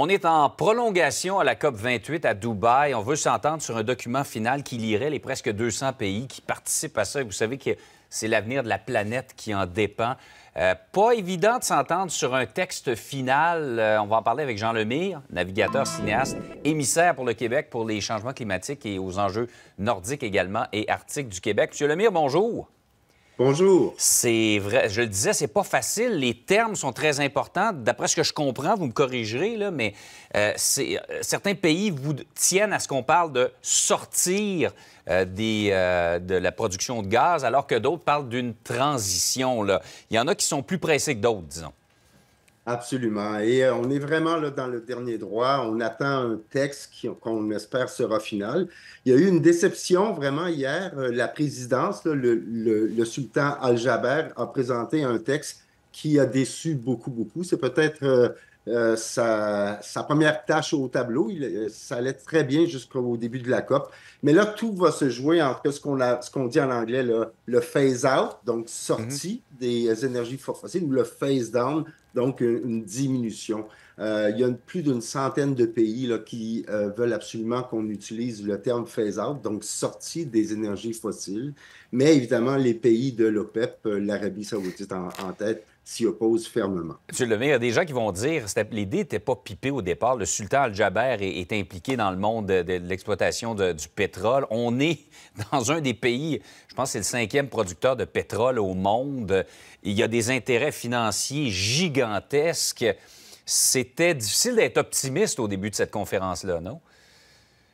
On est en prolongation à la COP 28 à Dubaï. On veut s'entendre sur un document final qui lirait les presque 200 pays qui participent à ça. Vous savez que c'est l'avenir de la planète qui en dépend. Euh, pas évident de s'entendre sur un texte final. Euh, on va en parler avec Jean Lemire, navigateur, cinéaste, émissaire pour le Québec pour les changements climatiques et aux enjeux nordiques également et arctiques du Québec. Monsieur Lemire, bonjour. Bonjour. C'est vrai, je le disais, c'est pas facile. Les termes sont très importants. D'après ce que je comprends, vous me corrigerez, là, mais euh, euh, certains pays vous tiennent à ce qu'on parle de sortir euh, de la production de gaz, alors que d'autres parlent d'une transition. Il y en a qui sont plus pressés que d'autres, disons. Absolument. Et euh, on est vraiment là dans le dernier droit. On attend un texte qu'on espère sera final. Il y a eu une déception vraiment hier. Euh, la présidence, le, sultan Al-Jaber a présenté un texte qui a déçu beaucoup, beaucoup. C'est peut-être euh, sa, première tâche au tableau. ça allait très bien jusqu'au début de la COP. Mais là, tout va se jouer entre ce qu'on dit en anglais le, phase-out, donc sortie mm-hmm. des énergies fossiles, ou le phase-down, donc une, diminution. Euh, il y a plus d'une centaine de pays là, qui euh, veulent absolument qu'on utilise le terme phase-out, donc sortie des énergies fossiles. Mais évidemment, les pays de l'OPEP, euh, l'Arabie saoudite en, tête, s'y opposent fermement. Monsieur Lemay, il y a des gens qui vont dire que l'idée n'était pas pipée au départ. Le sultan Al-Jaber est, impliqué dans le monde de, l'exploitation du pétrole. On est dans un des pays, je pense que c'est le cinquième producteur de pétrole au monde. Il y a des intérêts financiers gigantesques. C'était difficile d'être optimiste au début de cette conférence-là, non?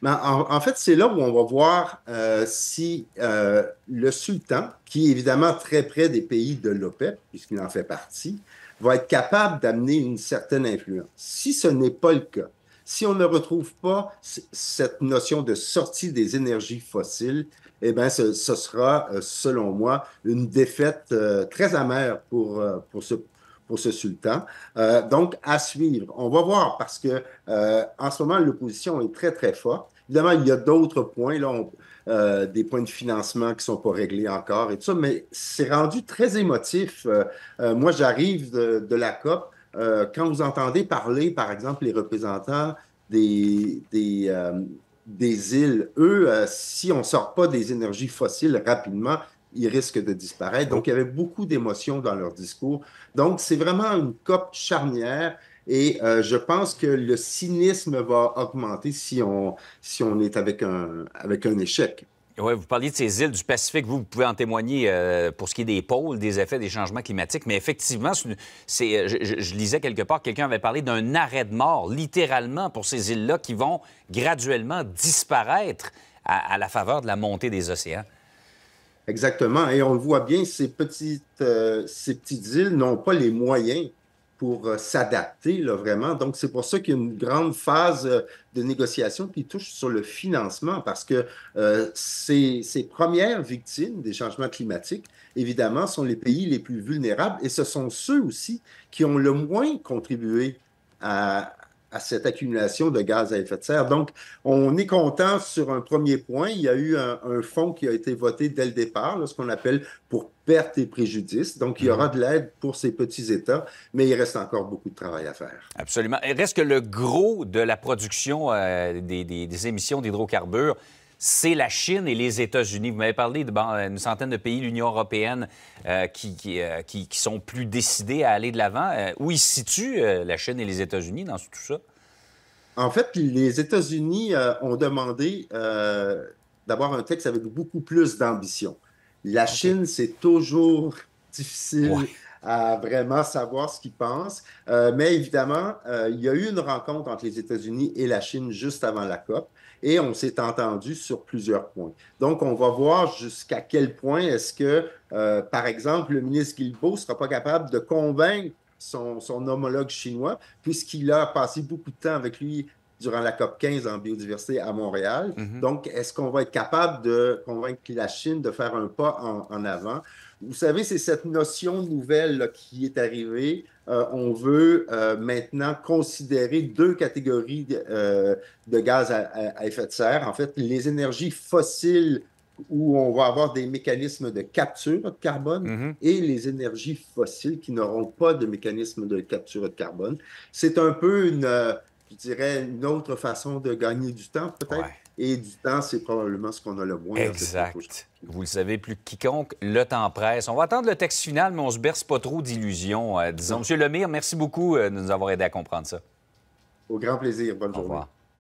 En, fait, c'est là où on va voir euh, si euh, le sultan, qui est évidemment très près des pays de l'OPEP, puisqu'il en fait partie, va être capable d'amener une certaine influence. Si ce n'est pas le cas, si on ne retrouve pas cette notion de sortie des énergies fossiles, eh bien, ce, sera, euh, selon moi, une défaite très amère pour, pour ce pour ce sultan. Donc, à suivre. On va voir parce que en ce moment, l'opposition est très, très forte. Évidemment, il y a d'autres points, là, euh, des points de financement qui ne sont pas réglés encore et tout ça, mais c'est rendu très émotif. moi, j'arrive de, la COP. quand vous entendez parler, par exemple, les représentants des, des, des îles, eux, si on ne sort pas des énergies fossiles rapidement, ils risquent de disparaître. Donc, il y avait beaucoup d'émotions dans leur discours. Donc, c'est vraiment une COP charnière. Et euh, je pense que le cynisme va augmenter si on, si on est avec un, avec un échec. Oui, vous parliez de ces îles du Pacifique. Vous, vous pouvez en témoigner euh, pour ce qui est des pôles, des effets des changements climatiques. Mais effectivement, c'est, je, lisais quelque part, quelqu'un avait parlé d'un arrêt de mort, littéralement, pour ces îles-là qui vont graduellement disparaître à la faveur de la montée des océans. Exactement. Et on le voit bien, ces petites, euh, ces petites îles n'ont pas les moyens pour euh, s'adapter, là, vraiment. Donc, c'est pour ça qu'il y a une grande phase euh, de négociation qui touche sur le financement, parce que ces, ces, premières victimes des changements climatiques, évidemment, sont les pays les plus vulnérables, et ce sont ceux aussi qui ont le moins contribué à, à cette accumulation de gaz à effet de serre. Donc, on est content sur un premier point. Il y a eu un, fonds qui a été voté dès le départ, ce qu'on appelle pour pertes et préjudices. Donc, il y aura de l'aide pour ces petits États, mais il reste encore beaucoup de travail à faire. Absolument. Il reste que le gros de la production euh, des, émissions d'hydrocarbures, c'est la Chine et les États-Unis. Vous m'avez parlé d'une centaine de pays, l'Union européenne, euh, euh, qui, qui, sont plus décidés à aller de l'avant. Euh, où ils se situent, la Chine et les États-Unis, dans tout ça? En fait, les États-Unis ont demandé d'avoir un texte avec beaucoup plus d'ambition. La Chine, c'est toujours difficile. À vraiment savoir ce qu'ils pensent. mais évidemment, il y a eu une rencontre entre les États-Unis et la Chine juste avant la COP et on s'est entendu sur plusieurs points. Donc, on va voir jusqu'à quel point est-ce que, euh, par exemple, le ministre Guilbeault ne sera pas capable de convaincre son, homologue chinois, puisqu'il a passé beaucoup de temps avec lui durant la COP 15 en biodiversité à Montréal. Mm-hmm. Donc, est-ce qu'on va être capable de convaincre la Chine de faire un pas en avant? Vous savez, c'est cette notion nouvelle qui est arrivée. Euh, on veut euh, maintenant considérer deux catégories de, euh, gaz à, effet de serre. En fait, les énergies fossiles où on va avoir des mécanismes de capture de carbone mm-hmm. et les énergies fossiles qui n'auront pas de mécanisme de capture de carbone. C'est un peu une, je dirais, une autre façon de gagner du temps, peut-être. Et du temps, c'est probablement ce qu'on a le moins. Exact. Vous le savez plus que quiconque, le temps presse. On va attendre le texte final, mais on se berce pas trop d'illusions, euh, disons. Monsieur Lemire, merci beaucoup euh, de nous avoir aidé à comprendre ça. Au grand plaisir. Bonne journée.